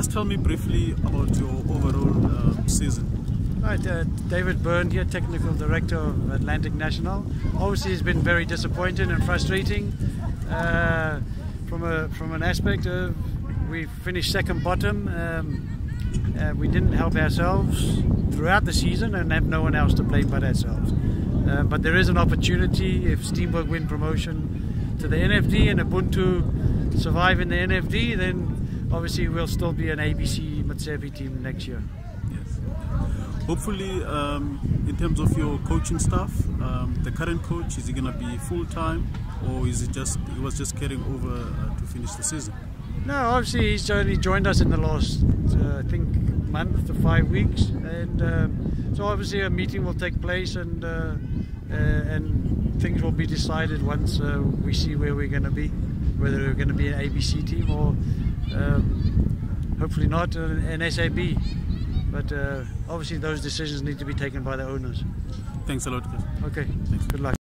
just tell me briefly about your overall uh, season. Right, uh, David Bayne here, Technical Director of Atlantic Nacional. Obviously, it's been very disappointing and frustrating uh, from a from an aspect of we finished second bottom. Um, uh, we didn't help ourselves throughout the season and have no one else to blame but ourselves. Uh, but there is an opportunity if Steenberg win promotion to the NFD and Ubuntu survive in the NFD, then obviously we'll still be an ABC Motsepe team next year. Yes. Hopefully, um, in terms of your coaching staff, um, the current coach is he going to be full time, or is it just he was just carrying over uh, to finish the season? No, obviously he's only joined us in the last, uh, I think, month to five weeks, and um, so obviously a meeting will take place, and uh, uh, and things will be decided once uh, we see where we're going to be, whether we're going to be an ABC team or um, hopefully not an, an SAB. But uh, obviously those decisions need to be taken by the owners. Thanks a lot. Okay, Thanks. good luck.